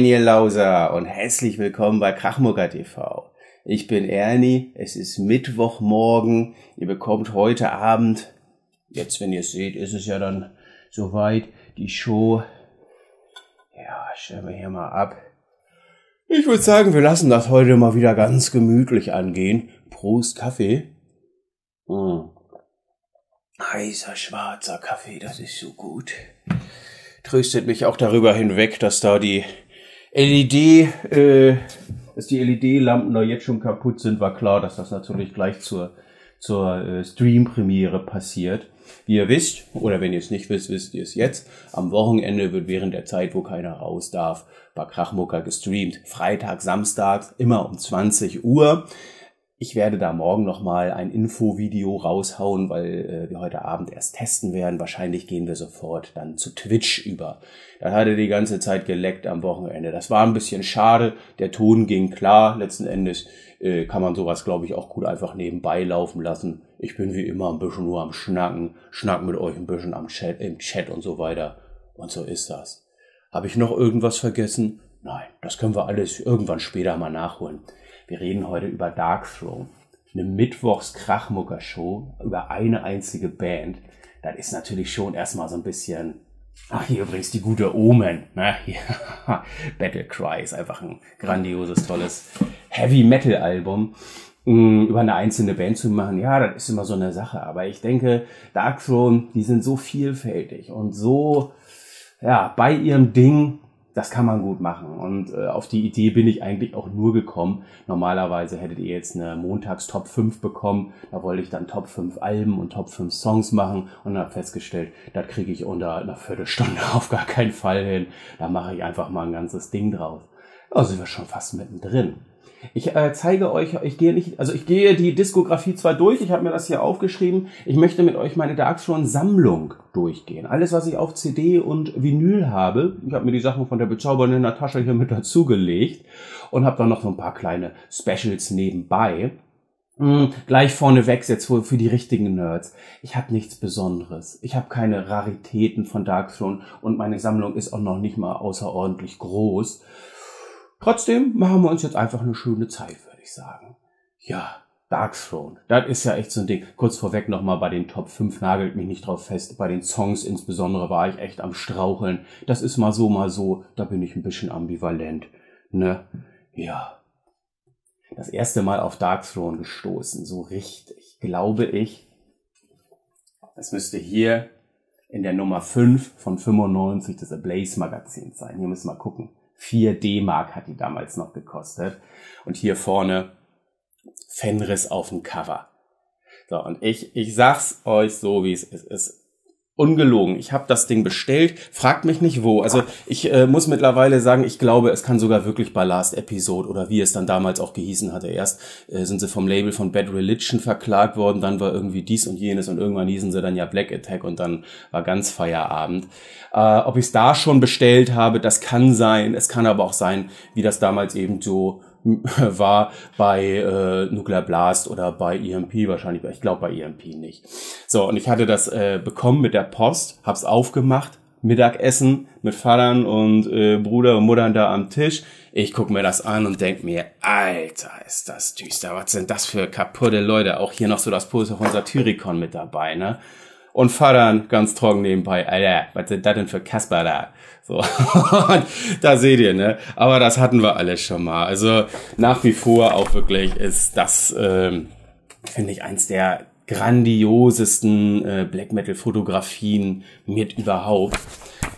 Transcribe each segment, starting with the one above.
Moin, ihr Lauser und herzlich willkommen bei Krachmucker TV. Ich bin Ernie, es ist Mittwochmorgen, ihr bekommt heute Abend, jetzt wenn ihr es seht, ist es ja dann soweit, die Show. Ja, stellen wir hier mal ab. Ich würde sagen, wir lassen das heute mal wieder ganz gemütlich angehen. Prost Kaffee. Mm. Heißer schwarzer Kaffee, das ist so gut. Tröstet mich auch darüber hinweg, dass da die LED, äh, dass die LED-Lampen da jetzt schon kaputt sind, war klar, dass das natürlich gleich zur, zur äh, Stream-Premiere passiert. Wie ihr wisst, oder wenn ihr es nicht wisst, wisst ihr es jetzt, am Wochenende wird während der Zeit, wo keiner raus darf, bei Krachmucker gestreamt. Freitag, Samstag, immer um 20 Uhr. Ich werde da morgen nochmal ein Infovideo raushauen, weil äh, wir heute Abend erst testen werden. Wahrscheinlich gehen wir sofort dann zu Twitch über. Da hatte die ganze Zeit geleckt am Wochenende. Das war ein bisschen schade. Der Ton ging klar. Letzten Endes äh, kann man sowas, glaube ich, auch gut einfach nebenbei laufen lassen. Ich bin wie immer ein bisschen nur am Schnacken, schnack mit euch ein bisschen am Chat, im Chat und so weiter. Und so ist das. Habe ich noch irgendwas vergessen? Nein, das können wir alles irgendwann später mal nachholen. Wir reden heute über Dark Throne, eine Mittwochs-Krachmucker-Show über eine einzige Band. Das ist natürlich schon erstmal so ein bisschen. Ach, hier übrigens die gute Omen. Ne? Battle Cry ist einfach ein grandioses, tolles Heavy-Metal-Album. Mm, über eine einzelne Band zu machen, ja, das ist immer so eine Sache. Aber ich denke, Dark Throne, die sind so vielfältig und so, ja, bei ihrem Ding das kann man gut machen. Und äh, auf die Idee bin ich eigentlich auch nur gekommen. Normalerweise hättet ihr jetzt eine Montags Top 5 bekommen. Da wollte ich dann Top 5 Alben und Top 5 Songs machen und habe festgestellt, das kriege ich unter einer Viertelstunde auf gar keinen Fall hin. Da mache ich einfach mal ein ganzes Ding draus. Da sind wir schon fast mittendrin. Ich äh, zeige euch, ich gehe nicht, also ich gehe die Diskografie zwar durch, ich habe mir das hier aufgeschrieben, ich möchte mit euch meine Dark Throne Sammlung durchgehen. Alles, was ich auf CD und Vinyl habe, ich habe mir die Sachen von der bezaubernden Natascha hier mit dazugelegt und habe dann noch so ein paar kleine Specials nebenbei. Mhm, gleich vorneweg jetzt für, für die richtigen Nerds. Ich habe nichts Besonderes. Ich habe keine Raritäten von Dark Throne und meine Sammlung ist auch noch nicht mal außerordentlich groß. Trotzdem machen wir uns jetzt einfach eine schöne Zeit, würde ich sagen. Ja, Dark Throne. Das ist ja echt so ein Ding. Kurz vorweg nochmal bei den Top 5 nagelt mich nicht drauf fest. Bei den Songs insbesondere war ich echt am Straucheln. Das ist mal so, mal so. Da bin ich ein bisschen ambivalent. Ne? Ja. Das erste Mal auf Dark Throne gestoßen. So richtig. Glaube ich. Das müsste hier in der Nummer 5 von 95 des Ablaze Magazins sein. Hier müssen wir gucken. 4 D-Mark hat die damals noch gekostet. Und hier vorne Fenris auf dem Cover. So, und ich, ich sag's euch so, wie es ist. Ungelogen. Ich habe das Ding bestellt. Fragt mich nicht wo. Also ich äh, muss mittlerweile sagen, ich glaube, es kann sogar wirklich bei Last Episode oder wie es dann damals auch gehießen hatte. Erst äh, sind sie vom Label von Bad Religion verklagt worden, dann war irgendwie dies und jenes und irgendwann hießen sie dann ja Black Attack und dann war ganz Feierabend. Äh, ob ich es da schon bestellt habe, das kann sein. Es kann aber auch sein, wie das damals eben so war bei äh, Nuclear Blast oder bei EMP wahrscheinlich. Ich glaube bei EMP nicht. So, und ich hatte das äh, bekommen mit der Post, hab's aufgemacht, Mittagessen mit Vatern und äh, Bruder und Muttern da am Tisch. Ich guck mir das an und denk mir, Alter, ist das düster. Was sind das für kaputte Leute? Auch hier noch so das Poster von Satyricon mit dabei, ne? Und Vatern ganz trocken nebenbei, Alter, was sind das denn für Kasper da? So, da seht ihr, ne? Aber das hatten wir alles schon mal. Also nach wie vor auch wirklich ist das, ähm, finde ich, eins der grandiosesten äh, Black Metal Fotografien mit überhaupt.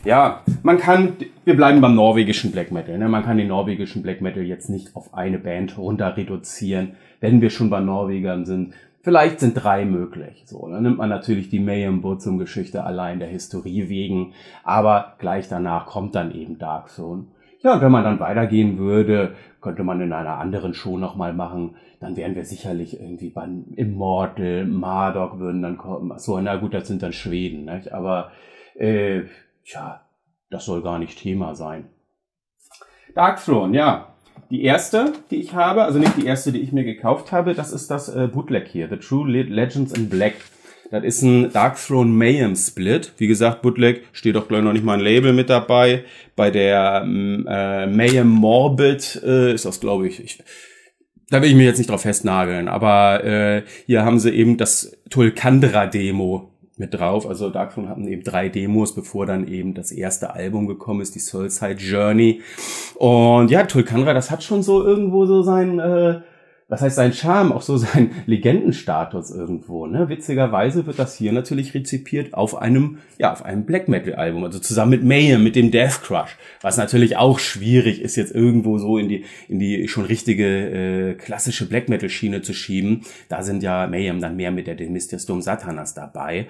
Ja, man kann, wir bleiben beim norwegischen Black Metal. Ne? Man kann den norwegischen Black Metal jetzt nicht auf eine Band runter reduzieren. Wenn wir schon bei Norwegern sind, Vielleicht sind drei möglich. So, dann nimmt man natürlich die Mayhem Burzum Geschichte allein der Historie wegen, aber gleich danach kommt dann eben Dark Zone. Ja, und wenn man dann weitergehen würde, könnte man in einer anderen Show nochmal machen, dann wären wir sicherlich irgendwie beim Immortal, Mardok würden dann kommen. So, na gut, das sind dann Schweden, nicht? aber äh, ja, das soll gar nicht Thema sein. Dark Throne, ja. Die erste, die ich habe, also nicht die erste, die ich mir gekauft habe, das ist das äh, Bootleg hier, The True Legends in Black. Das ist ein Dark Throne Mayhem Split. Wie gesagt, Bootleg steht auch gleich noch nicht mal ein Label mit dabei. Bei der mm, äh, Mayhem Morbid äh, ist das, glaube ich, ich da will ich mich jetzt nicht drauf festnageln, aber äh, hier haben sie eben das Tulkandra Demo mit drauf. Also Darkthrone hatten eben drei Demos, bevor dann eben das erste Album gekommen ist, die Soulside Journey. Und ja, Tulkandra, das hat schon so irgendwo so sein äh, was heißt sein Charme, auch so sein Legendenstatus irgendwo. Ne? Witzigerweise wird das hier natürlich rezipiert auf einem, ja, auf einem Black Metal Album, also zusammen mit Mayhem, mit dem Death Crush, was natürlich auch schwierig ist, jetzt irgendwo so in die, in die schon richtige äh, klassische Black Metal Schiene zu schieben. Da sind ja Mayhem dann mehr mit der Demistis Dom Satanas dabei.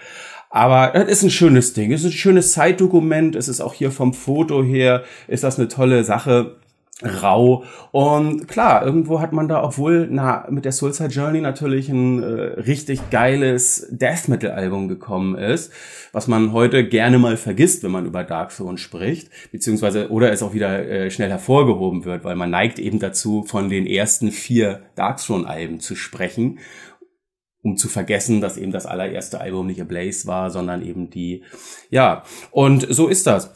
Aber das ist ein schönes Ding. Es ist ein schönes Zeitdokument. Es ist auch hier vom Foto her, ist das eine tolle Sache rau. Und klar, irgendwo hat man da, obwohl na, mit der Soulside Journey natürlich ein äh, richtig geiles Death Metal Album gekommen ist, was man heute gerne mal vergisst, wenn man über Dark Throne spricht, beziehungsweise oder es auch wieder äh, schnell hervorgehoben wird, weil man neigt eben dazu, von den ersten vier Dark Throne Alben zu sprechen um zu vergessen, dass eben das allererste Album nicht Ablaze war, sondern eben die, ja, und so ist das.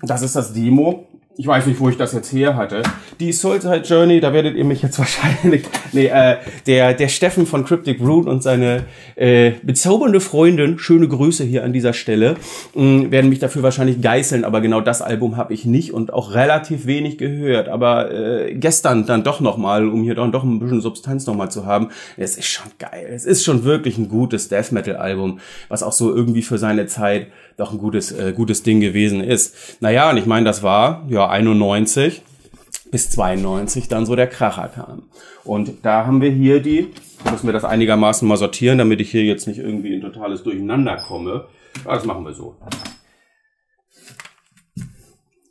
Das ist das Demo ich weiß nicht, wo ich das jetzt her hatte. Die Soulside Journey, da werdet ihr mich jetzt wahrscheinlich, nee, äh, der, der Steffen von Cryptic Root und seine äh, bezaubernde Freundin, schöne Grüße hier an dieser Stelle, mh, mm, werden mich dafür wahrscheinlich geißeln, aber genau das Album habe ich nicht und auch relativ wenig gehört. Aber äh, gestern dann doch nochmal, um hier dann doch ein bisschen Substanz nochmal zu haben, es ist schon geil. Es ist schon wirklich ein gutes Death Metal Album, was auch so irgendwie für seine Zeit doch ein gutes, äh, gutes Ding gewesen ist. Naja, und ich meine, das war ja 91 bis 92 dann so der Kracher kam. Und da haben wir hier die, müssen wir das einigermaßen mal sortieren, damit ich hier jetzt nicht irgendwie in totales Durcheinander komme. Ja, das machen wir so.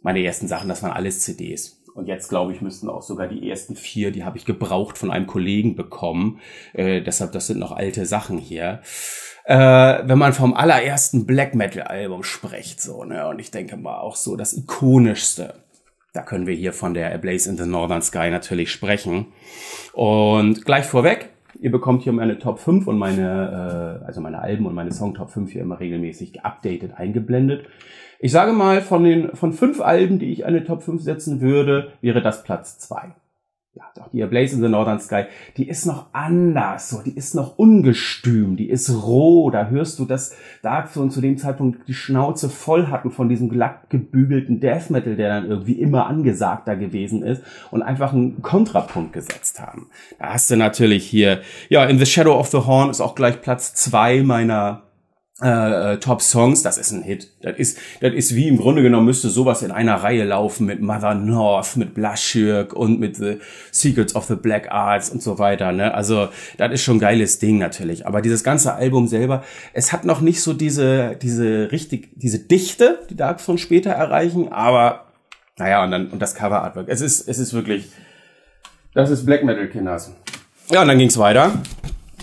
Meine ersten Sachen, das waren alles CDs. Und jetzt, glaube ich, müssten auch sogar die ersten vier, die habe ich gebraucht von einem Kollegen bekommen. Äh, deshalb, das sind noch alte Sachen hier äh, wenn man vom allerersten Black Metal Album spricht, so, ne, und ich denke mal auch so das ikonischste. Da können wir hier von der A Blaze in the Northern Sky natürlich sprechen. Und gleich vorweg, ihr bekommt hier meine Top 5 und meine, äh, also meine Alben und meine Song Top 5 hier immer regelmäßig geupdatet, eingeblendet. Ich sage mal, von den, von fünf Alben, die ich eine Top 5 setzen würde, wäre das Platz 2 ja, doch, die Blaze in the Northern Sky, die ist noch anders, so, die ist noch ungestüm, die ist roh, da hörst du, dass Darkthrone zu dem Zeitpunkt die Schnauze voll hatten von diesem glatt gebügelten Death Metal, der dann irgendwie immer angesagter gewesen ist und einfach einen Kontrapunkt gesetzt haben. Da hast du natürlich hier, ja, In the Shadow of the Horn ist auch gleich Platz zwei meiner äh, äh, Top Songs, das ist ein Hit. Das ist, das ist wie im Grunde genommen müsste sowas in einer Reihe laufen mit Mother North, mit Blashirk und mit The Secrets of the Black Arts und so weiter. Ne? Also das ist schon ein geiles Ding natürlich. Aber dieses ganze Album selber, es hat noch nicht so diese, diese richtig, diese Dichte, die Darkthrone später erreichen. Aber naja und dann und das Cover Artwork, es ist, es ist wirklich, das ist Black Metal Kinders. Ja und dann ging's weiter.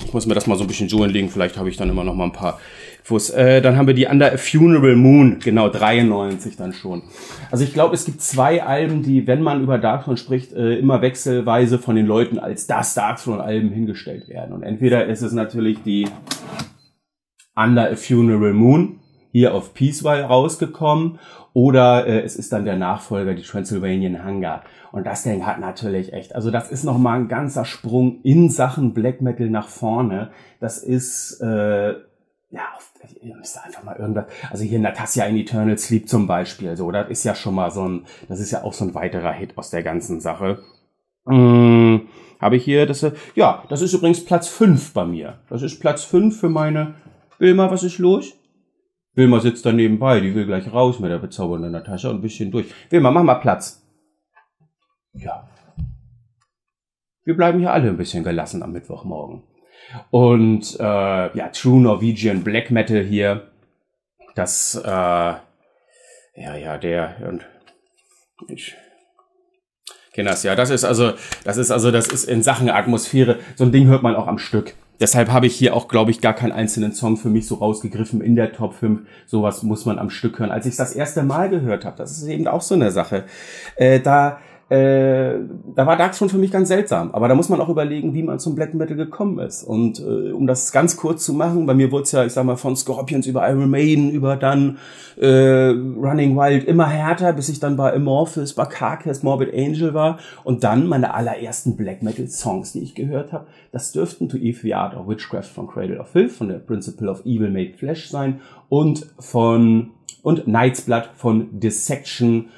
Ich muss mir das mal so ein bisschen so legen. Vielleicht habe ich dann immer noch mal ein paar Fuß. Äh, dann haben wir die Under a Funeral Moon, genau 93 dann schon. Also ich glaube, es gibt zwei Alben, die, wenn man über Darkthrone spricht, äh, immer wechselweise von den Leuten als das Darkthrone-Alben hingestellt werden. Und entweder ist es natürlich die Under a Funeral Moon, hier auf Peacewell rausgekommen, oder äh, es ist dann der Nachfolger, die Transylvanian Hunger. Und das Ding hat natürlich echt, also das ist nochmal ein ganzer Sprung in Sachen Black Metal nach vorne. Das ist äh, ja, ihr müsst einfach mal irgendwas, also hier Natasja in Eternal Sleep zum Beispiel, so, das ist ja schon mal so ein, das ist ja auch so ein weiterer Hit aus der ganzen Sache. Hm, habe ich hier, das, ja, das ist übrigens Platz 5 bei mir. Das ist Platz 5 für meine, Wilma, was ist los? Wilma sitzt da nebenbei, die will gleich raus mit der bezaubernden Natascha und ein bisschen durch. Wilma, mach mal Platz. Ja. Wir bleiben hier alle ein bisschen gelassen am Mittwochmorgen. Und äh, ja, True Norwegian Black Metal hier. Das, äh, ja, ja, der und ich kenne das ja. Das ist also, das ist also, das ist in Sachen Atmosphäre. So ein Ding hört man auch am Stück. Deshalb habe ich hier auch, glaube ich, gar keinen einzelnen Song für mich so rausgegriffen in der Top 5. Sowas muss man am Stück hören. Als ich das erste Mal gehört habe, das ist eben auch so eine Sache. Äh, da äh, da war Dark Throne für mich ganz seltsam. Aber da muss man auch überlegen, wie man zum Black Metal gekommen ist. Und äh, um das ganz kurz zu machen, bei mir wurde es ja, ich sag mal, von Scorpions über Iron Maiden, über dann äh, Running Wild immer härter, bis ich dann bei Amorphis, bei Carcass, Morbid Angel war. Und dann meine allerersten Black Metal Songs, die ich gehört habe, das dürften To Eve the Art of Witchcraft von Cradle of Filth, von der Principle of Evil Made Flesh sein und von und Knight's Blood von Dissection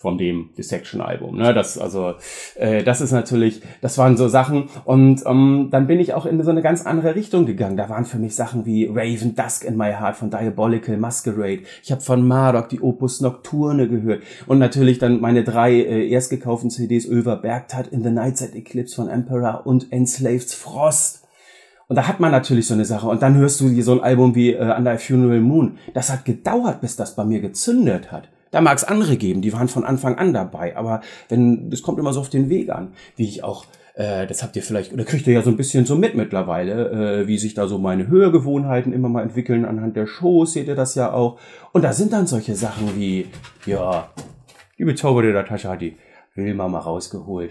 von dem Dissection-Album. Ne? Das, also, äh, das ist natürlich, das waren so Sachen. Und ähm, dann bin ich auch in so eine ganz andere Richtung gegangen. Da waren für mich Sachen wie Raven Dusk in My Heart von Diabolical Masquerade. Ich habe von Marduk die Opus Nocturne gehört. Und natürlich dann meine drei äh, erst gekauften CDs Över Bergtat in the Nightside Eclipse von Emperor und Enslaved Frost. Und da hat man natürlich so eine Sache. Und dann hörst du dir so ein Album wie äh, Under a Funeral Moon. Das hat gedauert, bis das bei mir gezündet hat. Da mag es andere geben, die waren von Anfang an dabei, aber wenn, das kommt immer so auf den Weg an, wie ich auch äh, das habt ihr vielleicht, oder kriegt ihr ja so ein bisschen so mit mittlerweile, äh, wie sich da so meine Hörgewohnheiten immer mal entwickeln anhand der Shows, seht ihr das ja auch. Und da sind dann solche Sachen wie, ja, die bezauberte der Tasche hat die Wilma mal rausgeholt.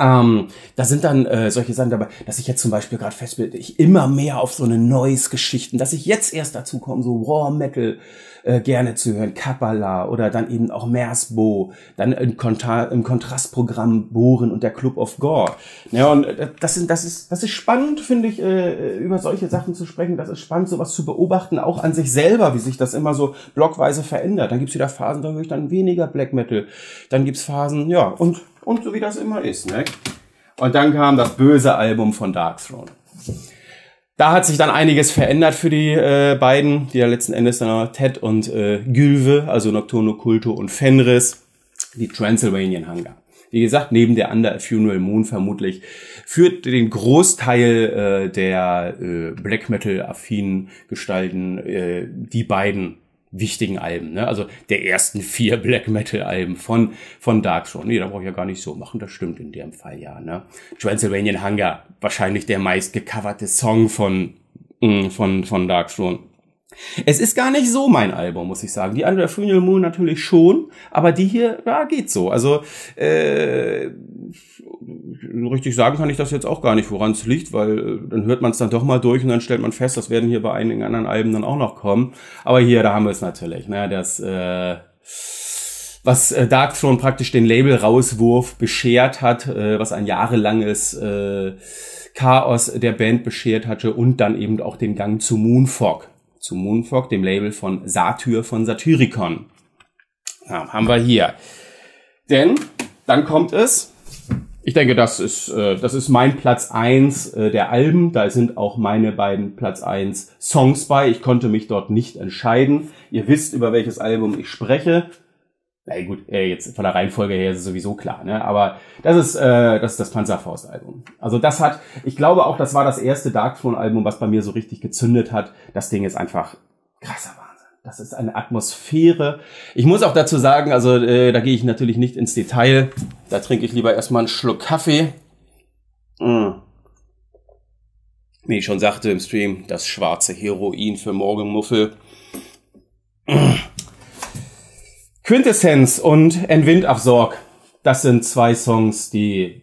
Ähm, da sind dann äh, solche Sachen dabei, dass ich jetzt zum Beispiel gerade festbilde, ich immer mehr auf so eine Noise-Geschichten, dass ich jetzt erst dazu komme, so Raw Metal äh, gerne zu hören, Kabbalah oder dann eben auch Mersbo, dann im, Kontra im Kontrastprogramm Bohren und der Club of Gore. Ja, und äh, das ist, das ist, das ist spannend, finde ich, äh, über solche Sachen zu sprechen. Das ist spannend, sowas zu beobachten, auch an sich selber, wie sich das immer so blockweise verändert. Dann gibt's wieder Phasen, da höre ich dann weniger Black Metal. Dann gibt's Phasen, ja, und und so wie das immer ist. Ne? Und dann kam das böse Album von Dark Throne. Da hat sich dann einiges verändert für die äh, beiden, die ja letzten Endes dann Ted und äh, Gylve, also Nocturno Culto und Fenris, die Transylvanian Hunger. Wie gesagt, neben der Under Funeral Moon vermutlich führt den Großteil äh, der äh, Black Metal affinen Gestalten äh, die beiden wichtigen Alben, ne? also der ersten vier Black Metal Alben von von Dark Throne. Nee, da brauche ich ja gar nicht so machen, das stimmt in dem Fall ja. Ne? Transylvanian Hunger, wahrscheinlich der meist gecoverte Song von mm, von von Dark Throne. Es ist gar nicht so mein Album, muss ich sagen. Die Under Funeral Moon natürlich schon, aber die hier, ja, geht so. Also äh, richtig sagen kann ich das jetzt auch gar nicht, woran es liegt, weil äh, dann hört man es dann doch mal durch und dann stellt man fest, das werden hier bei einigen anderen Alben dann auch noch kommen. Aber hier, da haben wir es natürlich. Ne? Das, äh, was äh, Dark Throne praktisch den Label-Rauswurf beschert hat, äh, was ein jahrelanges äh, Chaos der Band beschert hatte und dann eben auch den Gang zu Moonfog. Zu Moonfog, dem Label von Satyr von Satyricon. Ja, haben wir hier. Denn dann kommt es ich denke, das ist, äh, das ist mein Platz eins äh, der Alben. Da sind auch meine beiden Platz eins Songs bei. Ich konnte mich dort nicht entscheiden. Ihr wisst, über welches Album ich spreche. Na gut, äh, jetzt von der Reihenfolge her ist es sowieso klar, ne? Aber das ist, äh, das ist das Panzerfaust-Album. Also das hat, ich glaube auch, das war das erste Darkthrone-Album, was bei mir so richtig gezündet hat. Das Ding ist einfach krasser Wahnsinn. Das ist eine Atmosphäre. Ich muss auch dazu sagen, also äh, da gehe ich natürlich nicht ins Detail. Da trinke ich lieber erstmal einen Schluck Kaffee. Mm. Wie ich schon sagte im Stream, das schwarze Heroin für Morgenmuffel. Mm. Quintessenz und Entwind auf Sorg. Das sind zwei Songs, die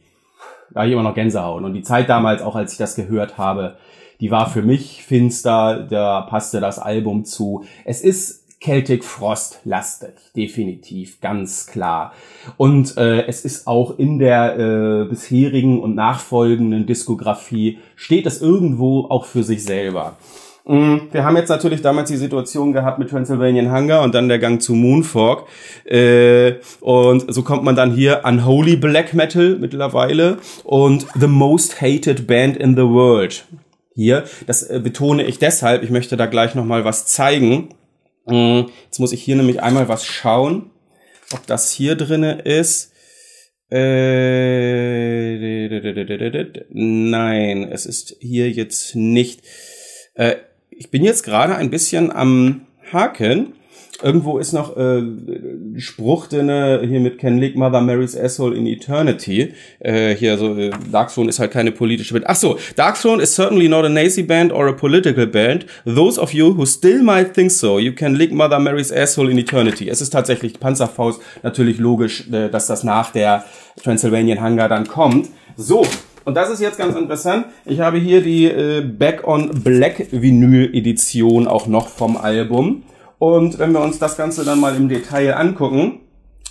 da ich immer noch Gänsehaut. Und die Zeit damals, auch als ich das gehört habe, die war für mich finster, da passte das Album zu. Es ist Celtic Frost lastig, definitiv, ganz klar. Und äh, es ist auch in der äh, bisherigen und nachfolgenden Diskografie, steht es irgendwo auch für sich selber. Mm, wir haben jetzt natürlich damals die Situation gehabt mit Transylvanian Hunger und dann der Gang zu Moonfog. Äh, und so kommt man dann hier Unholy Black Metal mittlerweile und The Most Hated Band in the World hier. Das äh, betone ich deshalb. Ich möchte da gleich noch mal was zeigen. Mm, jetzt muss ich hier nämlich einmal was schauen, ob das hier drinne ist. Äh, nein, es ist hier jetzt nicht. Äh, ich bin jetzt gerade ein bisschen am Haken. Irgendwo ist noch äh, Spruch drin, hier mit Can Lick Mother Mary's Asshole in Eternity. Äh, hier so, äh, Darkthrone ist halt keine politische Band. Ach so, Darkthrone is certainly not a Nazi band or a political band. Those of you who still might think so, you can lick Mother Mary's Asshole in Eternity. Es ist tatsächlich Panzerfaust, natürlich logisch, äh, dass das nach der Transylvanian Hunger dann kommt. So, und das ist jetzt ganz interessant. Ich habe hier die äh, Back on Black Vinyl Edition auch noch vom Album. Und wenn wir uns das Ganze dann mal im Detail angucken,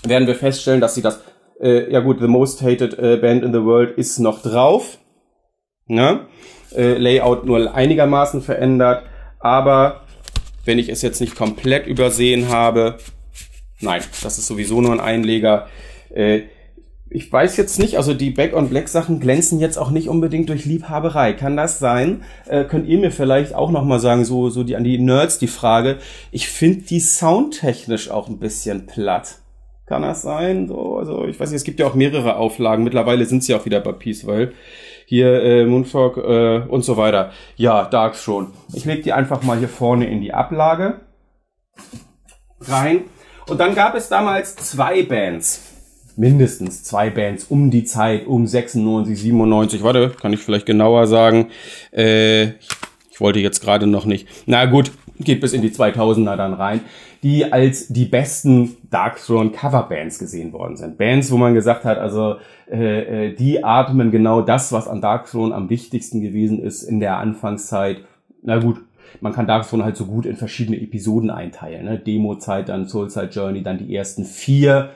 werden wir feststellen, dass sie das, äh, ja gut, The Most Hated äh, Band in the World ist noch drauf. Ne? Äh, Layout nur einigermaßen verändert. Aber wenn ich es jetzt nicht komplett übersehen habe, nein, das ist sowieso nur ein Einleger. Äh, ich weiß jetzt nicht, also die Back on Black Sachen glänzen jetzt auch nicht unbedingt durch Liebhaberei. Kann das sein? Äh, könnt ihr mir vielleicht auch noch mal sagen, so so die an die Nerds die Frage. Ich finde die soundtechnisch auch ein bisschen platt. Kann das sein? So, also ich weiß nicht, es gibt ja auch mehrere Auflagen. Mittlerweile sind sie auch wieder bei Peacewell. Hier äh, Moonfog äh, und so weiter. Ja, Darks schon. Ich leg die einfach mal hier vorne in die Ablage rein. Und dann gab es damals zwei Bands mindestens zwei Bands um die Zeit, um 96, 97. Warte, kann ich vielleicht genauer sagen. Äh, ich wollte jetzt gerade noch nicht. Na gut, geht bis in die 2000er dann rein, die als die besten Darkthrone Coverbands gesehen worden sind. Bands, wo man gesagt hat, also äh, äh, die atmen genau das, was an Darkthrone am wichtigsten gewesen ist in der Anfangszeit. Na gut, man kann Darkthrone halt so gut in verschiedene Episoden einteilen. Ne? Demo-Zeit, dann Soulside Journey, dann die ersten vier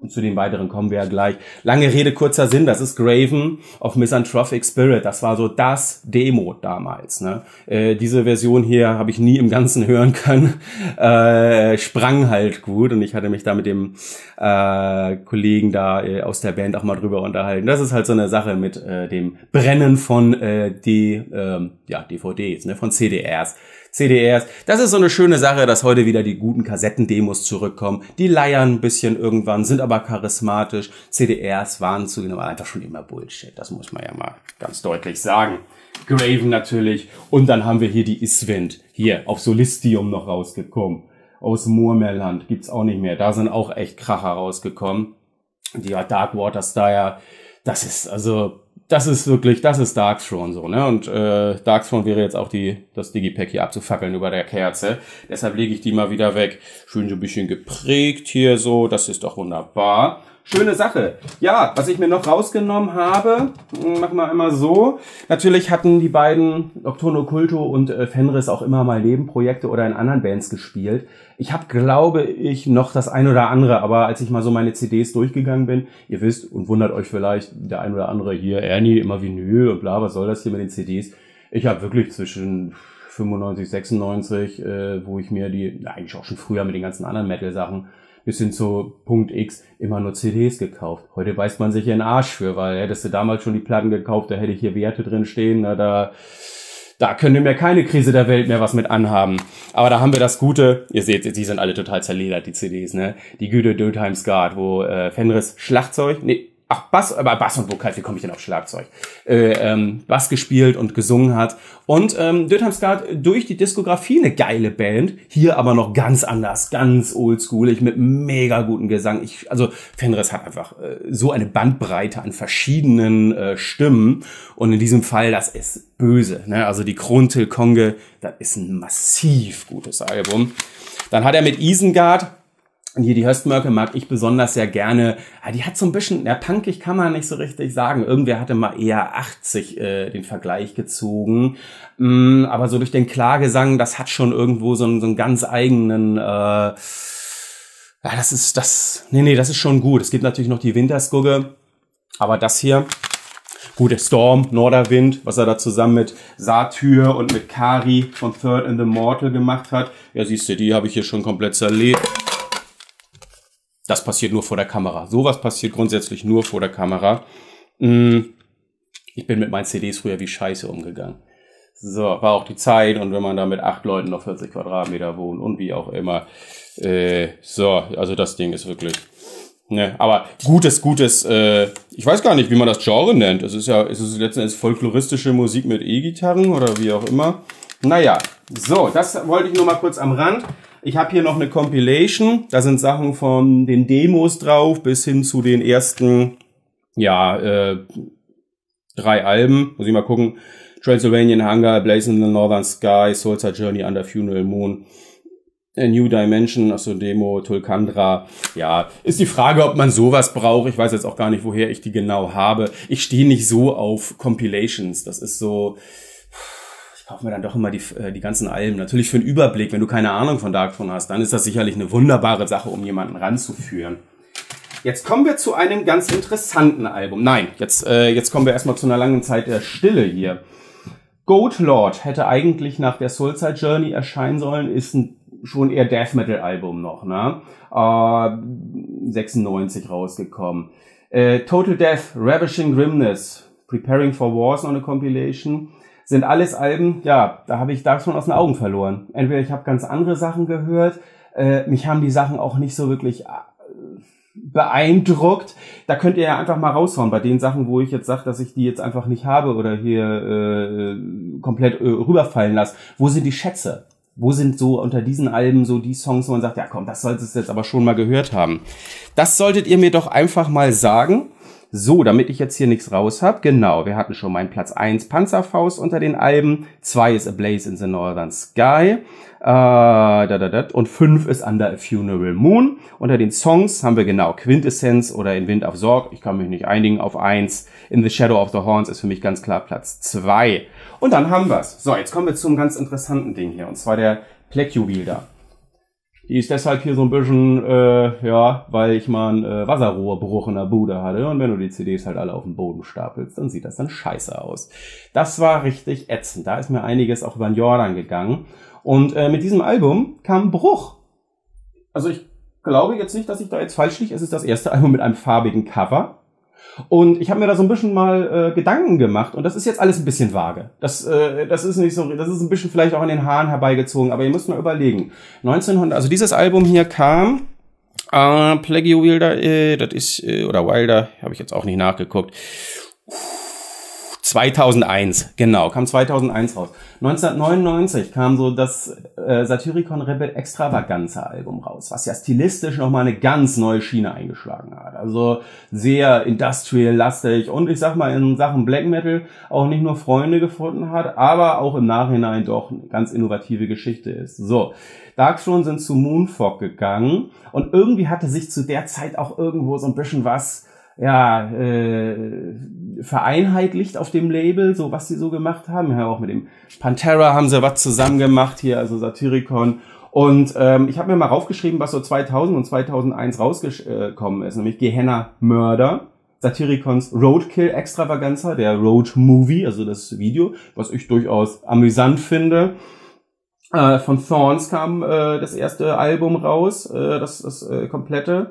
und zu den weiteren kommen wir ja gleich. Lange Rede, kurzer Sinn, das ist Graven of Misanthropic Spirit. Das war so das Demo damals. Ne? Äh, diese Version hier habe ich nie im Ganzen hören können. Äh, sprang halt gut und ich hatte mich da mit dem äh, Kollegen da äh, aus der Band auch mal drüber unterhalten. Das ist halt so eine Sache mit äh, dem Brennen von äh, die, äh, ja, DVDs, ne? von CDRs. CDRs. Das ist so eine schöne Sache, dass heute wieder die guten Kassettendemos zurückkommen. Die leiern ein bisschen irgendwann, sind aber charismatisch. CDRs waren zu genau einfach schon immer Bullshit. Das muss man ja mal ganz deutlich sagen. Graven natürlich. Und dann haben wir hier die Iswind. Hier auf Solistium noch rausgekommen. Aus Moormeerland gibt's auch nicht mehr. Da sind auch echt Kracher rausgekommen. Die Dark Water Style. Das ist also das ist wirklich, das ist Darkthrone so, ne? Und äh, Darkthrone wäre jetzt auch die, das Digipack hier abzufackeln über der Kerze. Deshalb lege ich die mal wieder weg. Schön so ein bisschen geprägt hier so, das ist doch wunderbar. Schöne Sache. Ja, was ich mir noch rausgenommen habe, hm, machen wir einmal so. Natürlich hatten die beiden Nocturno Culto und äh, Fenris auch immer mal Nebenprojekte oder in anderen Bands gespielt. Ich habe, glaube ich, noch das ein oder andere, aber als ich mal so meine CDs durchgegangen bin, ihr wisst und wundert euch vielleicht, der ein oder andere hier, Ernie, immer Vinyl und bla, was soll das hier mit den CDs? Ich habe wirklich zwischen 95, 96, äh, wo ich mir die, eigentlich auch schon früher mit den ganzen anderen Metal-Sachen, bis hin zu Punkt X immer nur CDs gekauft. Heute beißt man sich in Arsch für, weil hättest du damals schon die Platten gekauft, da hätte ich hier Werte drin stehen, da, da könnte mir keine Krise der Welt mehr was mit anhaben. Aber da haben wir das Gute, ihr seht, die sind alle total zerledert, die CDs, ne? Die Güte Dödheims Guard, wo äh, Fenris Schlagzeug, nee, ach Bass, aber Bass und Vokal, wie komme ich denn auf Schlagzeug? Äh, ähm, Bass gespielt und gesungen hat. Und ähm, Dötham Skat durch die Diskografie eine geile Band, hier aber noch ganz anders, ganz oldschoolig mit mega guten Gesang. Ich, also Fenris hat einfach äh, so eine Bandbreite an verschiedenen äh, Stimmen und in diesem Fall, das ist böse. Ne? Also die Krontil Konge, das ist ein massiv gutes Album. Dann hat er mit Isengard und hier die Höstmörke mag ich besonders sehr gerne. Ja, die hat so ein bisschen, ja, punkig kann man nicht so richtig sagen. Irgendwer hatte mal eher 80 äh, den Vergleich gezogen. Mm, aber so durch den Klagesang, das hat schon irgendwo so einen, so einen ganz eigenen, äh, ja, das ist, das, nee, nee, das ist schon gut. Es gibt natürlich noch die Winterskugge. Aber das hier, gut, der Storm, Norderwind, was er da zusammen mit Satyr und mit Kari von Third in the Mortal gemacht hat. Ja, siehst du, die habe ich hier schon komplett zerlegt. Das passiert nur vor der Kamera. Sowas passiert grundsätzlich nur vor der Kamera. Mm, ich bin mit meinen CDs früher wie Scheiße umgegangen. So, war auch die Zeit und wenn man da mit acht Leuten auf 40 Quadratmeter wohnt und wie auch immer. Äh, so, also das Ding ist wirklich. Ne, aber gutes, gutes, äh, ich weiß gar nicht, wie man das Genre nennt. Es ist ja, es ist letzten Endes folkloristische Musik mit E-Gitarren oder wie auch immer. Naja, so, das wollte ich nur mal kurz am Rand. Ich habe hier noch eine Compilation. Da sind Sachen von den Demos drauf bis hin zu den ersten, ja, äh, drei Alben. Muss ich mal gucken. Transylvanian Hunger, Blaze in the Northern Sky, Soulside Journey Under Funeral Moon. A New Dimension, also Demo, Tulkandra. Ja, ist die Frage, ob man sowas braucht. Ich weiß jetzt auch gar nicht, woher ich die genau habe. Ich stehe nicht so auf Compilations. Das ist so, ich kaufe mir dann doch immer die, äh, die ganzen Alben. Natürlich für einen Überblick. Wenn du keine Ahnung von Darkthrone hast, dann ist das sicherlich eine wunderbare Sache, um jemanden ranzuführen. Jetzt kommen wir zu einem ganz interessanten Album. Nein, jetzt, äh, jetzt kommen wir erstmal zu einer langen Zeit der Stille hier. Goat Lord hätte eigentlich nach der Soulside Journey erscheinen sollen, ist ein schon eher Death Metal Album noch, ne? Äh, 96 rausgekommen. Äh, Total Death, Ravishing Grimness, Preparing for Wars noch eine Compilation. Sind alles Alben, ja, da habe ich da schon aus den Augen verloren. Entweder ich habe ganz andere Sachen gehört, äh, mich haben die Sachen auch nicht so wirklich äh, beeindruckt. Da könnt ihr ja einfach mal raushauen bei den Sachen, wo ich jetzt sage, dass ich die jetzt einfach nicht habe oder hier äh, komplett äh, rüberfallen lasse. Wo sind die Schätze? wo sind so unter diesen Alben so die Songs, wo man sagt, ja komm, das solltest du jetzt aber schon mal gehört haben. Das solltet ihr mir doch einfach mal sagen. So, damit ich jetzt hier nichts raus habe. Genau, wir hatten schon meinen Platz 1 Panzerfaust unter den Alben. 2 ist A Blaze in the Northern Sky. Äh, da, da, da. Und 5 ist Under a Funeral Moon. Unter den Songs haben wir genau Quintessenz oder In Wind auf Sorg. Ich kann mich nicht einigen auf 1. In the Shadow of the Horns ist für mich ganz klar Platz 2. Und dann haben wir's. So, jetzt kommen wir zum ganz interessanten Ding hier. Und zwar der Plecubil da. Die ist deshalb hier so ein bisschen, äh, ja, weil ich mal einen äh, Wasserrohrbruch in der Bude hatte. Und wenn du die CDs halt alle auf dem Boden stapelst, dann sieht das dann scheiße aus. Das war richtig ätzend. Da ist mir einiges auch über den Jordan gegangen. Und äh, mit diesem Album kam Bruch. Also ich glaube jetzt nicht, dass ich da jetzt falsch liege. Es ist das erste Album mit einem farbigen Cover. Und ich habe mir da so ein bisschen mal äh, Gedanken gemacht und das ist jetzt alles ein bisschen vage. Das, äh, das ist nicht so, das ist ein bisschen vielleicht auch an den Haaren herbeigezogen, aber ihr müsst mal überlegen. 1900, also dieses Album hier kam, äh, Plague Wilder, äh, das ist, äh, oder Wilder, habe ich jetzt auch nicht nachgeguckt. 2001, genau, kam 2001 raus. 1999 kam so das äh, Satyricon Rebel Extravaganza Album raus, was ja stilistisch nochmal eine ganz neue Schiene eingeschlagen hat. Also sehr industrial-lastig und ich sag mal in Sachen Black Metal auch nicht nur Freunde gefunden hat, aber auch im Nachhinein doch eine ganz innovative Geschichte ist. So, Darkthrone sind zu Moonfog gegangen und irgendwie hatte sich zu der Zeit auch irgendwo so ein bisschen was ja, äh, vereinheitlicht auf dem Label, so was sie so gemacht haben. Ja, auch mit dem Pantera haben sie was zusammen gemacht hier, also Satyricon. Und ähm, ich habe mir mal raufgeschrieben, was so 2000 und 2001 rausgekommen ist, nämlich Gehenna Murder, Satyricons Roadkill Extravaganza, der Road Movie, also das Video, was ich durchaus amüsant finde. Äh, von Thorns kam äh, das erste Album raus, äh, das, das äh, komplette.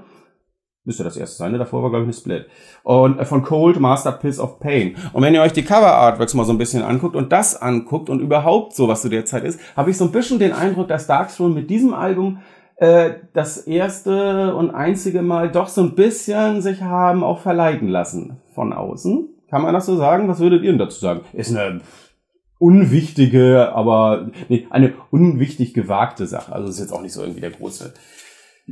Müsste das erste sein, ne? davor war, glaube ich, eine Split. Und äh, von Cold Master Piss of Pain. Und wenn ihr euch die Cover Artworks mal so ein bisschen anguckt und das anguckt und überhaupt so, was zu der Zeit ist, habe ich so ein bisschen den Eindruck, dass Darkthrone mit diesem Album äh, das erste und einzige Mal doch so ein bisschen sich haben auch verleiten lassen von außen. Kann man das so sagen? Was würdet ihr denn dazu sagen? Ist eine unwichtige, aber nee, eine unwichtig gewagte Sache. Also ist jetzt auch nicht so irgendwie der große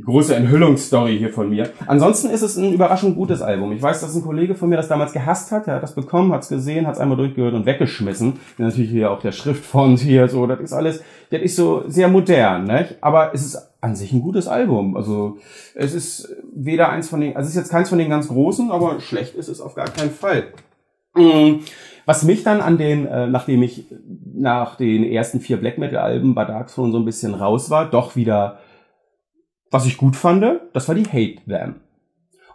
große Enthüllungsstory hier von mir. Ansonsten ist es ein überraschend gutes Album. Ich weiß, dass ein Kollege von mir das damals gehasst hat. Er hat das bekommen, hat es gesehen, hat es einmal durchgehört und weggeschmissen. Natürlich hier auch der Schriftfont hier, so, das ist alles, das ist so sehr modern, ne? Aber es ist an sich ein gutes Album. Also es ist weder eins von den, also es ist jetzt keins von den ganz großen, aber schlecht ist es auf gar keinen Fall. Mm, was mich dann an den, äh, nachdem ich nach den ersten vier Black Metal Alben bei Dark Throne so ein bisschen raus war, doch wieder was ich gut fand, das war die Hate Them.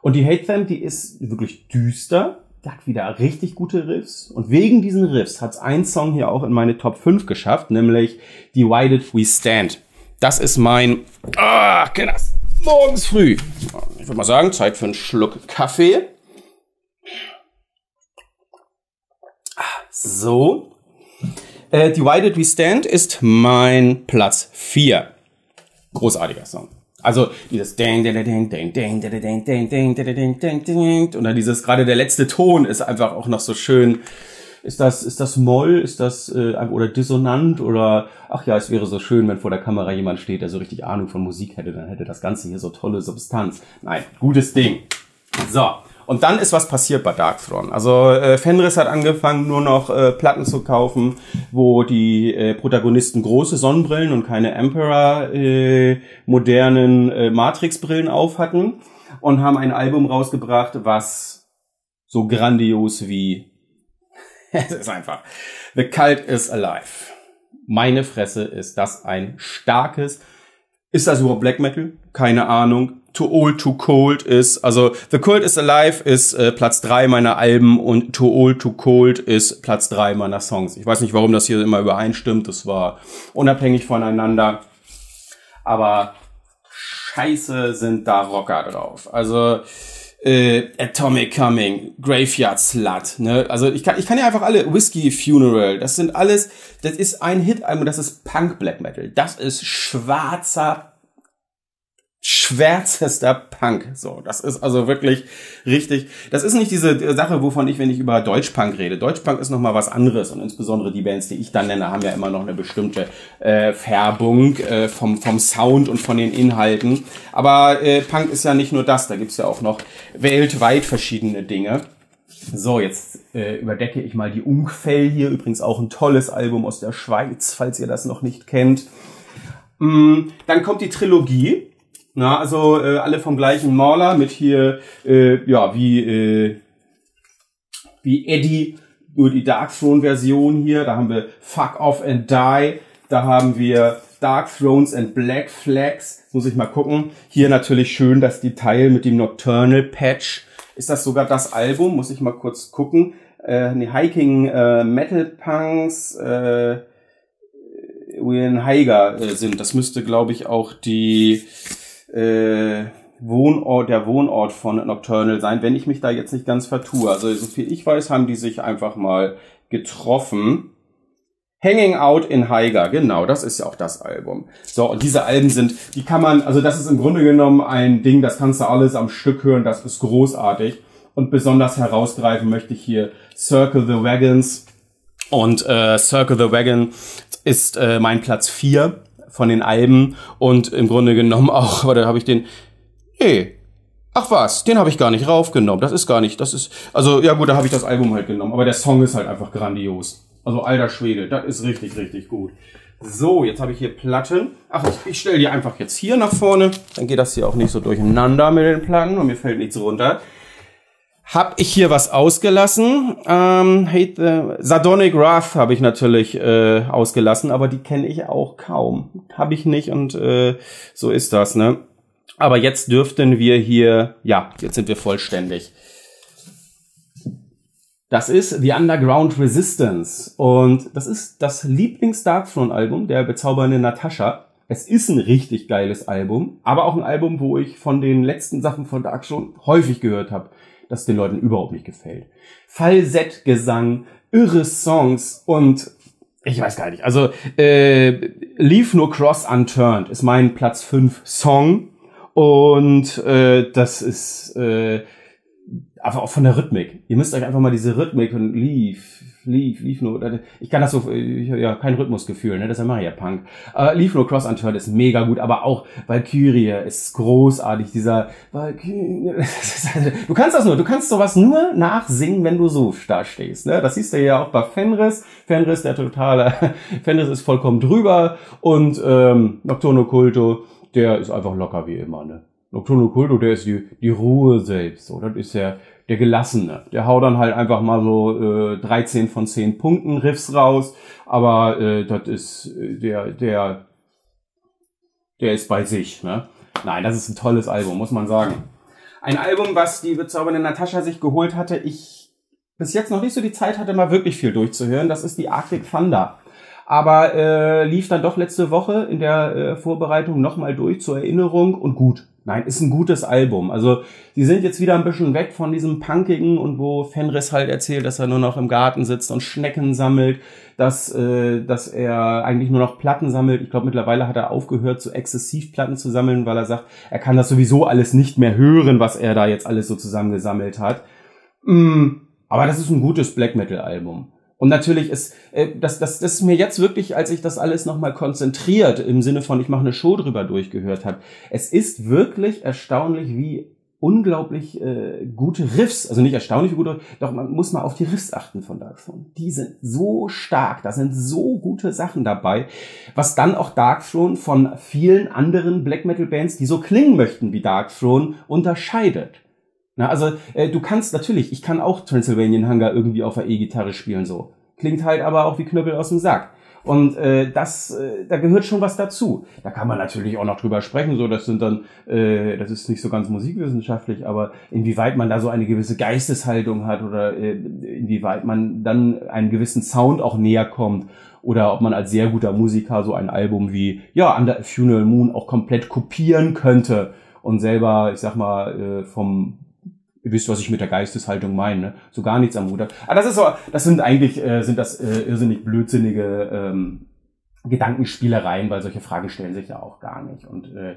Und die Hate Them, die ist wirklich düster, die hat wieder richtig gute Riffs. Und wegen diesen Riffs hat ein Song hier auch in meine Top 5 geschafft, nämlich Divided We Stand. Das ist mein, ah, genau, morgens früh. Ich würde mal sagen, Zeit für einen Schluck Kaffee. So. Äh, Divided We Stand ist mein Platz 4. Großartiger Song. Also dieses ding ding ding ding ding ding ding ding ding ding ding ding und dann dieses gerade der letzte Ton ist einfach auch noch so schön Ist das, ist das Moll? Ist das äh, oder dissonant? Oder ach ja, es wäre so schön, wenn vor der Kamera jemand steht, der so richtig Ahnung von Musik hätte, dann hätte das Ganze hier so tolle Substanz. Nein, gutes Ding. So. Und dann ist was passiert bei Darkthrone. Also äh, Fenris hat angefangen, nur noch äh, Platten zu kaufen, wo die äh, Protagonisten große Sonnenbrillen und keine Emperor äh, modernen äh, Matrix-Brillen auf hatten und haben ein Album rausgebracht, was so grandios wie es ist einfach The Cult is Alive. Meine Fresse ist das ein starkes. Ist das überhaupt Black Metal? Keine Ahnung. Too Old, Too Cold ist, also The Cult is Alive ist äh, Platz drei meiner Alben und Too Old, Too Cold ist Platz drei meiner Songs. Ich weiß nicht, warum das hier immer übereinstimmt. Das war unabhängig voneinander. Aber scheiße sind da Rocker drauf. Also äh, Atomic Coming, Graveyard Slut, ne? Also ich kann, ich kann ja einfach alle Whiskey Funeral, das sind alles, das ist ein Hit-Album, das ist Punk Black Metal. Das ist schwarzer schwärzester Punk. So, das ist also wirklich richtig. Das ist nicht diese Sache, wovon ich, wenn ich über Deutschpunk rede. Deutschpunk ist noch mal was anderes und insbesondere die Bands, die ich dann nenne, haben ja immer noch eine bestimmte äh, Färbung äh, vom vom Sound und von den Inhalten. Aber äh, Punk ist ja nicht nur das. Da gibt's ja auch noch weltweit verschiedene Dinge. So, jetzt äh, überdecke ich mal die Ungfell hier. Übrigens auch ein tolles Album aus der Schweiz, falls ihr das noch nicht kennt. Mm, dann kommt die Trilogie na, also äh, alle vom gleichen Maler mit hier, äh, ja, wie, äh, wie Eddie, nur die Dark Throne Version hier. Da haben wir Fuck Off and Die. Da haben wir Dark Thrones and Black Flags. Muss ich mal gucken. Hier natürlich schön das Detail mit dem Nocturnal Patch. Ist das sogar das Album? Muss ich mal kurz gucken. Äh, die Hiking äh, Metal Punks. Äh, William Heiger äh, sind. Das müsste, glaube ich, auch die äh, Wohnort, der Wohnort von Nocturnal sein, wenn ich mich da jetzt nicht ganz vertue. Also so viel ich weiß, haben die sich einfach mal getroffen. Hanging Out in Haiger, genau, das ist ja auch das Album. So, und diese Alben sind, die kann man, also das ist im Grunde genommen ein Ding, das kannst du alles am Stück hören, das ist großartig. Und besonders herausgreifen möchte ich hier Circle the Wagons. Und äh, Circle the Wagon ist äh, mein Platz vier von den Alben und im Grunde genommen auch, oder habe ich den, nee, ach was, den habe ich gar nicht raufgenommen. Das ist gar nicht, das ist, also ja gut, da habe ich das Album halt genommen, aber der Song ist halt einfach grandios. Also alter Schwede, das ist richtig, richtig gut. So, jetzt habe ich hier Platten. Ach, ich, ich stelle die einfach jetzt hier nach vorne. Dann geht das hier auch nicht so durcheinander mit den Platten und mir fällt nichts runter. Hab ich hier was ausgelassen? Ähm, Hate the Sardonic Wrath habe ich natürlich äh, ausgelassen, aber die kenne ich auch kaum. Habe ich nicht und äh, so ist das, ne? Aber jetzt dürften wir hier, ja, jetzt sind wir vollständig. Das ist The Underground Resistance und das ist das Lieblings-Darkthrone-Album der bezaubernden Natascha. Es ist ein richtig geiles Album, aber auch ein Album, wo ich von den letzten Sachen von Darkthrone häufig gehört habe das den Leuten überhaupt nicht gefällt. Falsettgesang, irre Songs und ich weiß gar nicht. Also äh, Leave No Cross Unturned ist mein Platz 5 Song und äh, das ist äh, einfach auch von der Rhythmik. Ihr müsst euch einfach mal diese Rhythmik und Leave, Leave, Leave No, ich kann das so, ja, kein Rhythmusgefühl, ne, das ist ja Maria Punk. Uh, Leave No Cross Unturned ist mega gut, aber auch Valkyrie ist großartig, dieser Valkyrie, du kannst das nur, du kannst sowas nur nachsingen, wenn du so da stehst, ne, das siehst du ja auch bei Fenris, Fenris, der totale, Fenris ist vollkommen drüber und, ähm, Nocturno Culto, der ist einfach locker wie immer, ne. Nocturno Culto, der ist die, die Ruhe selbst, so, das ist ja, der Gelassene. Der haut dann halt einfach mal so äh, 13 von 10 Punkten Riffs raus, aber äh, das ist äh, der, der, der ist bei sich. Ne? Nein, das ist ein tolles Album, muss man sagen. Ein Album, was die bezaubernde Natascha sich geholt hatte, ich bis jetzt noch nicht so die Zeit hatte, mal wirklich viel durchzuhören. Das ist die Arctic Thunder. Aber äh, lief dann doch letzte Woche in der äh, Vorbereitung nochmal durch zur Erinnerung und gut. Nein, ist ein gutes Album. Also, sie sind jetzt wieder ein bisschen weg von diesem Punkigen und wo Fenris halt erzählt, dass er nur noch im Garten sitzt und Schnecken sammelt, dass, äh, dass er eigentlich nur noch Platten sammelt. Ich glaube, mittlerweile hat er aufgehört, so exzessiv Platten zu sammeln, weil er sagt, er kann das sowieso alles nicht mehr hören, was er da jetzt alles so zusammengesammelt hat. Mm, aber das ist ein gutes Black Metal Album. Und natürlich ist äh, das, das, das ist mir jetzt wirklich, als ich das alles nochmal konzentriert im Sinne von, ich mache eine Show drüber durchgehört habe, es ist wirklich erstaunlich, wie unglaublich äh, gute Riffs, also nicht erstaunlich gute, doch man muss mal auf die Riffs achten von Darkthrone. Die sind so stark, da sind so gute Sachen dabei, was dann auch Darkthrone von vielen anderen Black Metal Bands, die so klingen möchten wie Darkthrone, unterscheidet. Na, also äh, du kannst natürlich, ich kann auch Transylvanian Hunger irgendwie auf der E-Gitarre spielen so. Klingt halt aber auch wie Knüppel aus dem Sack. Und äh, das, äh, da gehört schon was dazu. Da kann man natürlich auch noch drüber sprechen. So, das sind dann, äh, das ist nicht so ganz musikwissenschaftlich, aber inwieweit man da so eine gewisse Geisteshaltung hat oder äh, inwieweit man dann einen gewissen Sound auch näher kommt oder ob man als sehr guter Musiker so ein Album wie ja Under Funeral Moon auch komplett kopieren könnte und selber, ich sag mal, äh, vom ihr wisst, was ich mit der Geisteshaltung meine, ne? so gar nichts am Hut hat. Aber das ist so, das sind eigentlich, äh, sind das äh, irrsinnig blödsinnige ähm, Gedankenspielereien, weil solche Fragen stellen sich ja auch gar nicht. Und äh,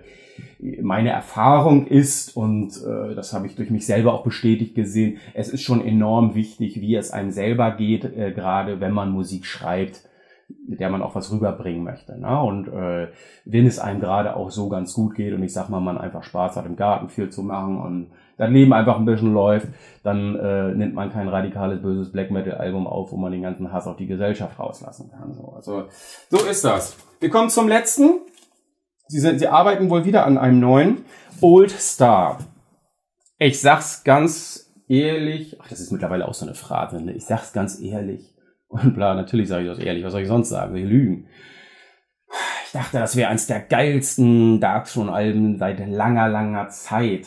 meine Erfahrung ist, und äh, das habe ich durch mich selber auch bestätigt gesehen, es ist schon enorm wichtig, wie es einem selber geht, äh, gerade wenn man Musik schreibt mit der man auch was rüberbringen möchte. Ne? Und äh, wenn es einem gerade auch so ganz gut geht und ich sag mal, man einfach Spaß hat, im Garten viel zu machen und das Leben einfach ein bisschen läuft, dann äh, nimmt man kein radikales, böses Black Metal-Album auf, wo man den ganzen Hass auf die Gesellschaft rauslassen kann. So, also, so ist das. Wir kommen zum letzten. Sie, sind, sie arbeiten wohl wieder an einem neuen. Old Star. Ich sag's ganz ehrlich, ach, das ist mittlerweile auch so eine Phrase, ne? ich sag's ganz ehrlich und bla, natürlich sage ich das ehrlich, was soll ich sonst sagen, wir lügen. Ich dachte, das wäre eins der geilsten Darkthrone-Alben seit langer, langer Zeit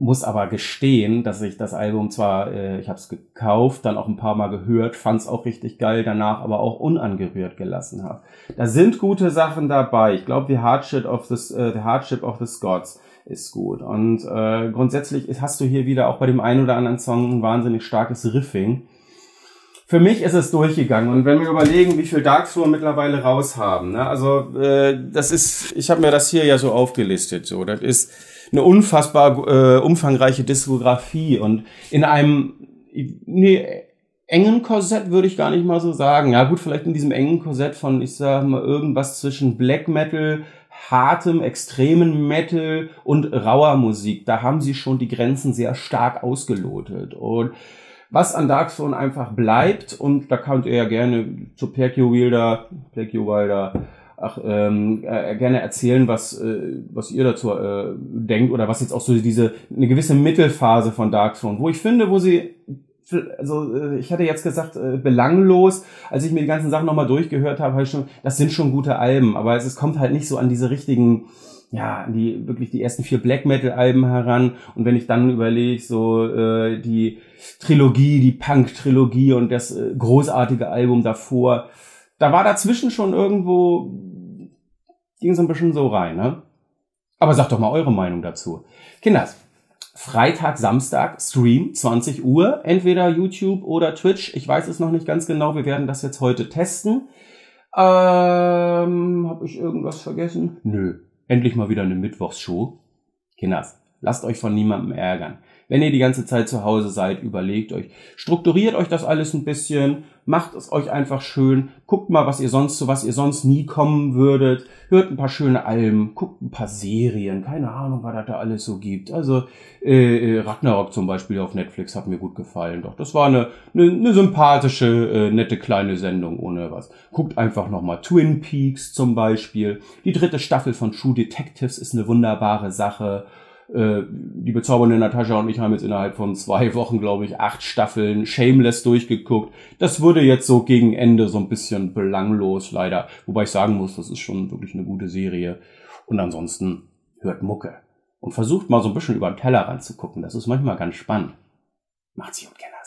muss aber gestehen, dass ich das Album zwar, äh, ich habe es gekauft, dann auch ein paar Mal gehört, fand es auch richtig geil, danach aber auch unangerührt gelassen habe. Da sind gute Sachen dabei. Ich glaube, The Hardship of the, äh, the Hardship of the Scots ist gut. Und äh, grundsätzlich hast du hier wieder auch bei dem einen oder anderen Song ein wahnsinnig starkes Riffing. Für mich ist es durchgegangen. Und wenn wir überlegen, wie viel Darkthrone mittlerweile raus haben, ne? also äh, das ist, ich habe mir das hier ja so aufgelistet. So, das ist eine unfassbar äh, umfangreiche Diskografie und in einem nee, engen Korsett würde ich gar nicht mal so sagen. Ja gut, vielleicht in diesem engen Korsett von, ich sag mal, irgendwas zwischen Black Metal, hartem, extremen Metal und rauer Musik. Da haben sie schon die Grenzen sehr stark ausgelotet. Und was an Dark Throne einfach bleibt, und da könnt ihr ja gerne zu Perkio Wilder, Perkio Wilder, ach, ähm, äh, gerne erzählen, was, äh, was ihr dazu äh, denkt oder was jetzt auch so diese eine gewisse Mittelphase von Dark Throne, wo ich finde, wo sie also äh, ich hatte jetzt gesagt äh, belanglos, als ich mir die ganzen Sachen nochmal durchgehört habe, habe ich schon, das sind schon gute Alben, aber es, es kommt halt nicht so an diese richtigen ja, an die wirklich die ersten vier Black Metal Alben heran und wenn ich dann überlege so äh, die Trilogie, die Punk Trilogie und das äh, großartige Album davor, da war dazwischen schon irgendwo ging so ein bisschen so rein, ne? Aber sagt doch mal eure Meinung dazu. Kinders, Freitag, Samstag, Stream, 20 Uhr, entweder YouTube oder Twitch. Ich weiß es noch nicht ganz genau. Wir werden das jetzt heute testen. Ähm, hab ich irgendwas vergessen? Nö. Endlich mal wieder eine Mittwochsshow. Kinders, lasst euch von niemandem ärgern. Wenn ihr die ganze Zeit zu Hause seid, überlegt euch, strukturiert euch das alles ein bisschen, macht es euch einfach schön, guckt mal, was ihr sonst, zu was ihr sonst nie kommen würdet, hört ein paar schöne Alben, guckt ein paar Serien, keine Ahnung, was da alles so gibt. Also äh, äh, Ragnarok zum Beispiel auf Netflix hat mir gut gefallen. Doch, das war eine, eine, eine sympathische, äh, nette kleine Sendung ohne was. Guckt einfach nochmal Twin Peaks zum Beispiel. Die dritte Staffel von True Detectives ist eine wunderbare Sache. Äh, die bezaubernde Natascha und ich haben jetzt innerhalb von zwei Wochen, glaube ich, acht Staffeln Shameless durchgeguckt. Das wurde jetzt so gegen Ende so ein bisschen belanglos, leider. Wobei ich sagen muss, das ist schon wirklich eine gute Serie. Und ansonsten hört Mucke. Und versucht mal so ein bisschen über den Teller ranzugucken. Das ist manchmal ganz spannend. Macht's gut, Kenner.